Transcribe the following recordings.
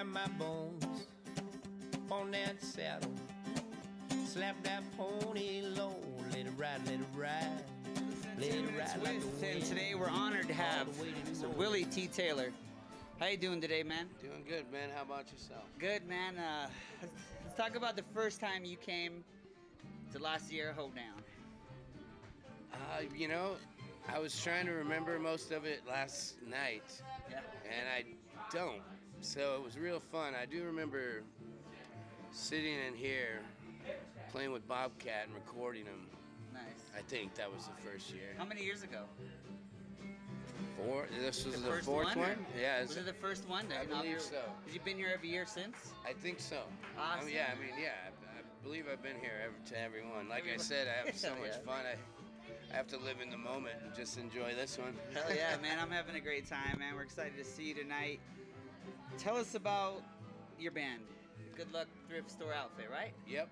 got my bones on that saddle. Slap that pony low, let it ride, let it ride. Let it ride like the With, and today we're honored to have All to New Sir Orleans. Willy Tea Taylor. How you doing today, man? Doing good, man. How about yourself? Good, man. Uh, let's, let's talk about the first time you came to Lost Sierra Hoedown. Uh, you know, I was trying to remember most of it last night, Yeah. and I don't. So it was real fun. I do remember sitting in here playing with Bobcat and recording him. Nice. I think that was the first year. How many years ago? Four. This was the, first fourth one? one. Yeah, Was it the first one? I No, believe you're- so. Have you been here every year since? I think so. I Awesome. mean, yeah, I mean, yeah. I, I believe I've been here every, to everyone. Like I said, I have so much yeah. fun. I, I have to live in the moment and just enjoy this one. Hell yeah, man. I'm having a great time, man. We're excited to see you tonight. Tell us about your band. Good Luck Thrift Store outfit, right? Yep.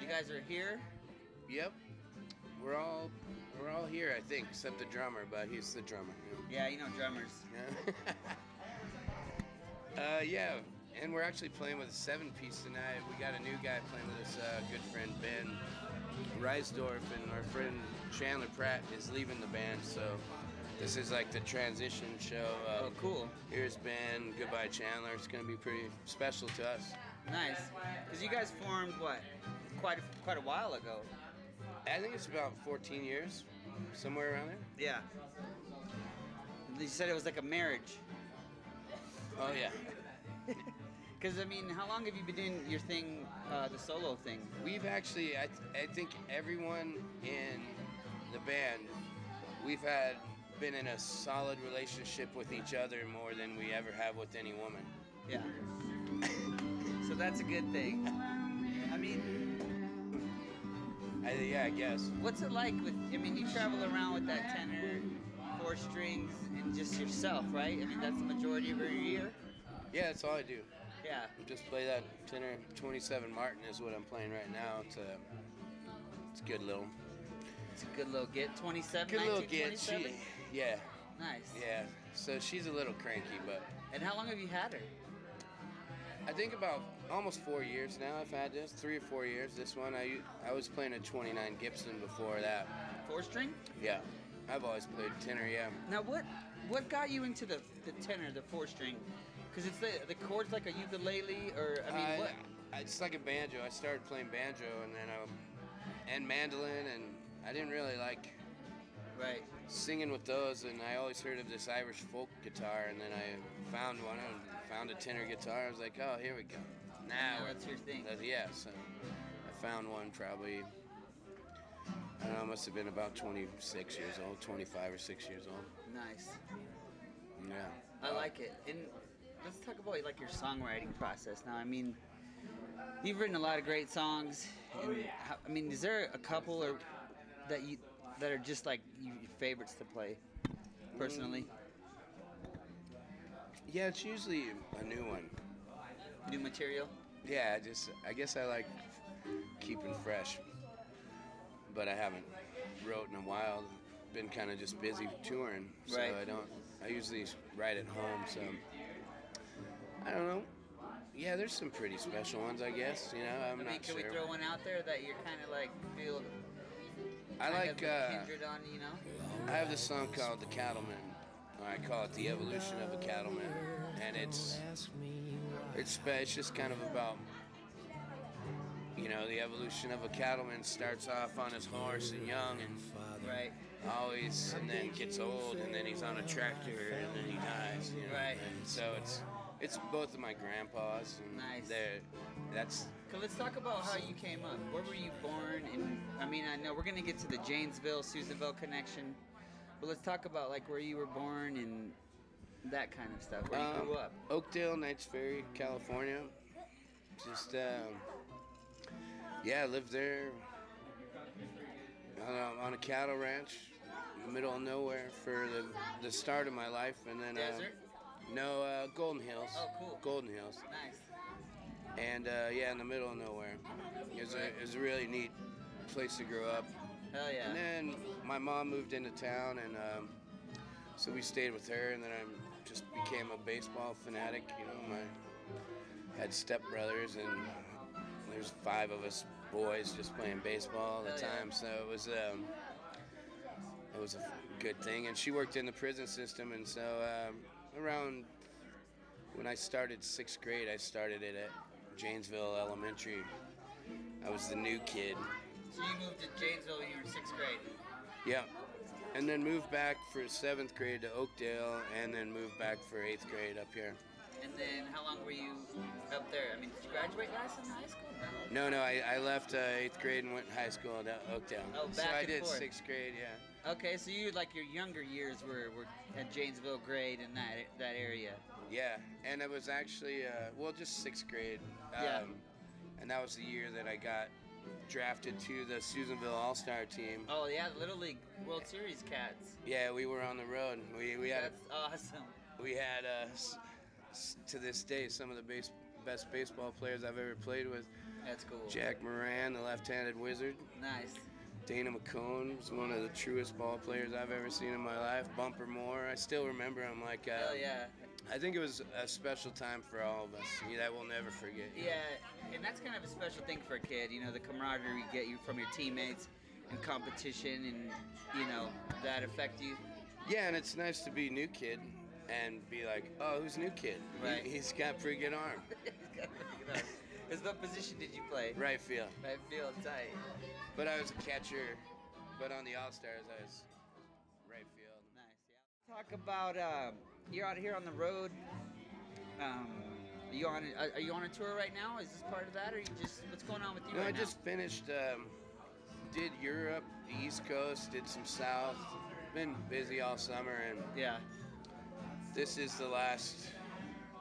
You guys are here. Yep. We're all we're all here, I think, except the drummer, but he's the drummer. Yeah, you know drummers. Yeah. uh, yeah, and we're actually playing with a seven piece tonight. We got a new guy playing with us, uh, good friend Ben Reisdorf, and our friend Chandler Pratt is leaving the band, so this is like the transition show. Oh, Uh, cool. Here's Ben, goodbye Chandler. It's gonna be pretty special to us. Nice. Because you guys formed what? Quite a, quite a while ago. I think it's about 14 years, somewhere around there. Yeah. You said it was like a marriage. Oh yeah. Because I mean, how long have you been doing your thing, uh, the solo thing? We've actually, I, I think everyone in the band, we've had been in a solid relationship with each other more than we ever have with any woman. Yeah. so that's a good thing. I mean, I, yeah, I guess. what's it like with? I mean, you travel around with that tenor, four strings, and just yourself, right? I mean, that's the majority of your year. Yeah, that's all I do. Yeah. Just play that tenor 27 Martin is what I'm playing right now. It's a, it's a good little, It's a good little get. 27, good little get. 1927? She, yeah, Nice. yeah. So she's a little cranky, but And how long have you had her? I think about almost four years now. I've had this three or four years. This one, I I was playing a 29 Gibson before that. Four string? Yeah, I've always played tenor. Yeah. Now what what got you into the the tenor, the four string? Because it's the the chords like a ukulele, or I mean, what? It's like a banjo. I started playing banjo and then um, and mandolin, and I didn't really like. Singing with those. And I always heard of this Irish folk guitar, and then I found one and found a tenor guitar. I was like, oh, here we go. Now Now we're- that's your thing. Uh, yeah, so I found one probably. I don't know, I must have been about 26 years old, 25 or 6 years old. Nice. Yeah. I like it. And let's talk about like your songwriting process now. I mean, you've written a lot of great songs. And I mean, is there a couple or that you that are just like your favorites to play personally? Yeah, it's usually a new one. New material? Yeah, I just I guess I like keeping fresh, but I haven't wrote in a while. Been kind of just busy touring, so Right. I don't. I usually write at home, so I don't know. Yeah, there's some pretty special ones, I guess. You know, I'm I mean, not can sure. we throw one out there that you're kind of like feel I like. Uh, kindred on, you know? I have this song called "The Cattleman." I call it "The Evolution of a Cattleman," and it's it's it's just kind of about you know the evolution of a cattleman starts off on his horse and young and Right. always and then gets old and then he's on a tractor and then he dies you know? Right. and so it's it's both of my grandpas and Nice. they're that's let's talk about how you came up. Where were you born? And I mean, I know we're gonna get to the Janesville, Susanville connection, but let's talk about like where you were born and that kind of stuff. Where you um, grew up. oakdale knights ferry california just um yeah I lived there on a, on a cattle ranch in the middle of nowhere for the the start of my life and then uh, no uh, golden hills Oh, cool. golden hills Nice. And uh, yeah, in the middle of nowhere. It was, a, it was a really neat place to grow up. Hell yeah. And then my mom moved into town, and um, so we stayed with her. And then I just became a baseball fanatic. You know, my had stepbrothers, and there's five of us boys just playing baseball all the Hell yeah. time. So it was um, it was a good thing. And she worked in the prison system, and so um, around when I started sixth grade, I started it at Janesville Elementary. I was the new kid. So you moved to Janesville when you were sixth grade. Yeah. And then moved back for seventh grade to Oakdale, and then moved back for eighth grade up here. And then how long were you up there? I mean, did you graduate last in high school? No. No, no, I, I left uh, eighth grade and went to high school at Oakdale. Oh, back so I and did forth. sixth grade, yeah. Okay, so you like your younger years were, were at Janesville grade in that that area. Yeah, and it was actually, uh, well, just sixth grade. Um, Yeah. And that was the year that I got drafted to the Susanville All Star team. Oh yeah, the Little League World Series cats. Yeah, we were on the road. We, we had a That's awesome. We had, uh, s- to this day, some of the base, best baseball players I've ever played with. That's cool. Jack Moran, the left-handed wizard. Nice. Dana McCone was one of the truest ball players I've ever seen in my life. Bumper Moore, I still remember him. Like, uh, Hell yeah. I think it was a special time for all of us yeah, that we'll never forget. Yeah, and that's kind of a special thing for a kid. You know, the camaraderie you get you from your teammates and competition, and you know that affect you. Yeah, and it's nice to be new kid and be like, oh, who's new kid? He- Right. he's got a pretty good arm. Is what position did you play? Right field. Right field, tight. But I was a catcher. But on the All Stars, I was right field. Nice. Yeah. Talk about um, you're out here on the road. Um, are you on? Are are you on a tour right now? Is this part of that, or you just what's going on with you No, right I now? just finished. Um, did Europe, the East Coast, did some South. Been busy all summer, and yeah. This is the last.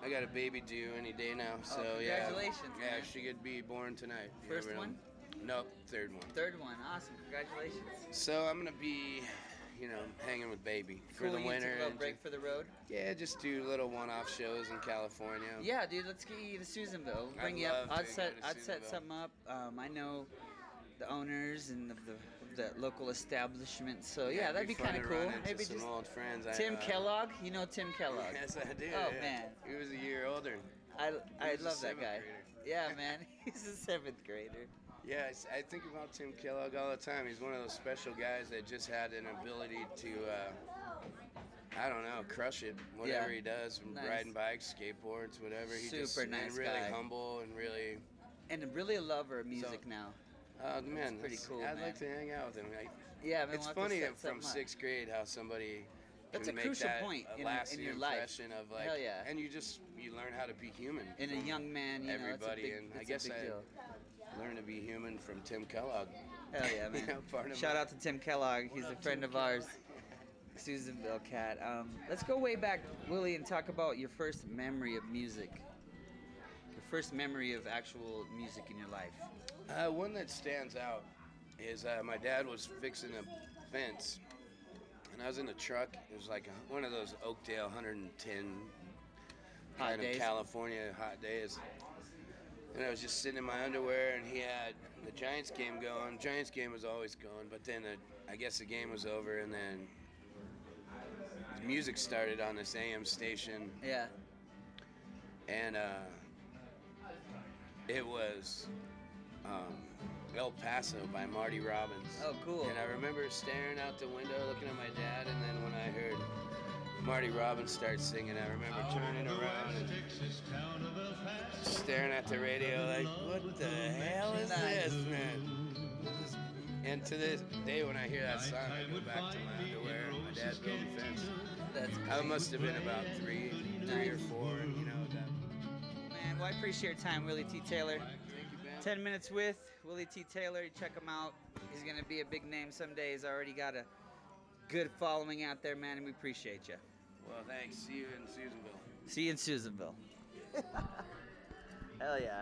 I got a baby due any day now, so yeah. Oh, congratulations, Yeah, man. she could be born tonight. First know. one? Nope, third one. Third one, awesome. Congratulations. So I'm gonna be, you know, hanging with baby for cool. the you winter. took a and break for the road. Yeah, just do little one-off shows in California. Yeah, dude, let's get you to Susanville. I'd Bring you up. I'd set. I'd set something up. Um, I know the owners and of the, the local establishment. So yeah, it'd that'd be fun kind of cool. Maybe some just old friends. I Tim know. Kellogg. You know Tim Kellogg. Yes, I do. Oh, yeah. man. he was a year older. I I love that guy. grader. Yeah, man, he's a seventh grader. Yeah, I think about Tim Kellogg all the time. He's one of those special guys that just had an ability to, uh, I don't know, crush it. Whatever Yeah. he does, from Nice. riding bikes, skateboards, whatever. He just Super and nice really guy. humble and really. And really a lover of music now. Oh man, pretty that's- cool, I'd man. like to hang out with him. Like, Yeah, it's we'll funny that from sixth grade how somebody. That's can a make crucial that point a in- in lasting your life. impression of like, Hell yeah. and you just you learn how to be human. And a young man, you know, everybody, that's a big, and I guess a big I deal. learned to be human from Tim Kellogg. Hell yeah, man. You know, part of Shout my- out to Tim Kellogg. He's a friend of ours. Susanville cat. Um, let's go way back, Willy, and talk about your first memory of music. Your first memory of actual music in your life. Uh, one that stands out is uh, my dad was fixing a fence, and I was in the truck. It was like a, one of those Oakdale 110 Hot kind days. California hot days. And I was just sitting in my underwear, and he had the Giants game going. Giants game was always going, but then uh, I guess the game was over, and then the music started on this AM station, Yeah. and uh, it was um, El Paso by Marty Robbins. Oh, cool. And I remember staring out the window, looking at my dad, and then when I heard Marty Robbins start singing, I remember turning around and staring at the radio like, what the hell is this, man? And to this day, when I hear that song, I go back to my underwear and my dad building fence. That's I must have been about three, three or four, you know that. Man, well, I appreciate your time, Willy Tea Taylor. Thank you, Ben. 10 minutes with Willy Tea Taylor. Check him out. He's going to be a big name someday. He's already got a good following out there, man, and we appreciate you. Well, thanks. See you in Susanville. See you in Susanville. Hell yeah.